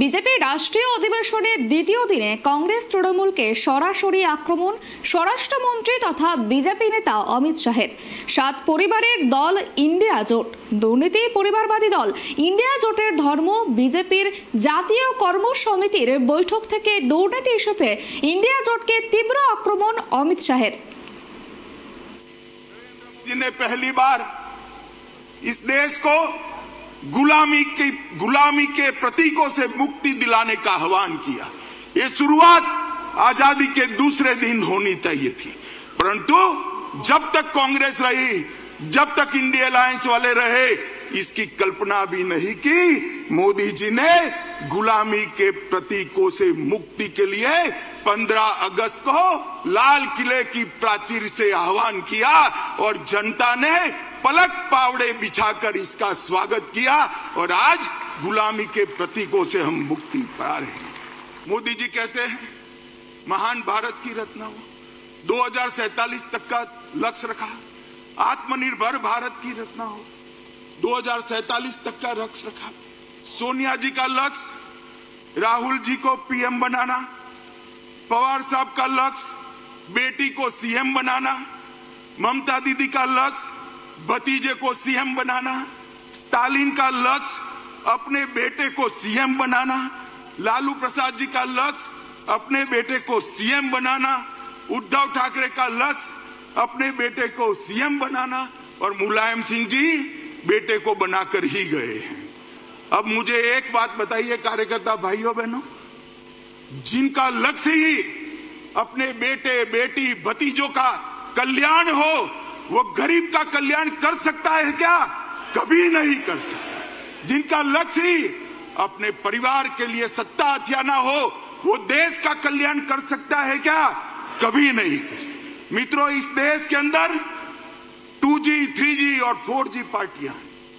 বিজেপির রাষ্ট্রীয় অধিবেশনের দ্বিতীয় দিনে কংগ্রেস তৃণমূলকে সরাসরি আক্রমণ স্বরাষ্ট্রমন্ত্রী তথা বিজেপি নেতা অমিত শাহের সাত পরিবারের দল ইন্ডিয়া জোট দুর্নীতি পরিবারবাদী দল ইন্ডিয়া জোটের ধর্ম বিজেপির জাতীয় কর্ম সমিতির বৈঠক থেকে দুর্নীতি ইস্যুতে ইন্ডিয়া জোটকে তীব্র আক্রমণ অমিত শাহের जी ने पहली बार इस देश को गुलामी की, गुलामी के प्रतीकों से मुक्ति दिलाने का आह्वान किया। ये शुरुआत आज़ादी के दूसरे दिन होनी चाहिए थी। परंतु जब तक कांग्रेस रही, जब तक इंडिया अलायंस वाले रहे, इसकी कल्पना भी नहीं की। मोदी जी ने गुलामी के प्रतीकों से मुक्ति के लिए 15 अगस्त को लाल किले की प्राचीर से आह्वान किया और जनता ने पलक पावड़े बिछाकर इसका स्वागत किया और आज गुलामी के प्रतीकों से हम मुक्ति पा रहे हैं। मोदी जी कहते हैं, महान भारत की रचना हो। दो तक का लक्ष्य रखा। आत्मनिर्भर भारत की रचना हो। 2047 तक का लक्ष्य रखा। सोनिया जी का लक्ष्य, राहुल जी को पीएम बनाना। पवार साहब का लक्ष्य, बेटी को सीएम बनाना। ममता दीदी का लक्ष्य भतीजे को सीएम बनाना, स्टालिन का लक्ष्य अपने बेटे को सीएम बनाना, लालू प्रसाद जी का लक्ष्य अपने बेटे को सीएम बनाना, उद्धव ठाकरे का लक्ष्य अपने बेटे को सीएम बनाना और मुलायम सिंह जी बेटे को बनाकर ही गए अब मुझे एक बात बताइए कार्यकर्ता भाइयों बहनों, जिनका लक्ष्य ही अपने बेटे, बेटी, भतीजों का कल्याण हो वो गरीब का कल्याण कर सकता है क्या? कभी नहीं कर सकता। जिनका लक्ष्य ही अपने परिवार के लिए सत्ता हथियाना हो वो देश का कल्याण कर सकता है क्या? कभी नहीं कर सकता। मित्रों इस देश के अंदर 2G, 3G और 4G पार्टियाँ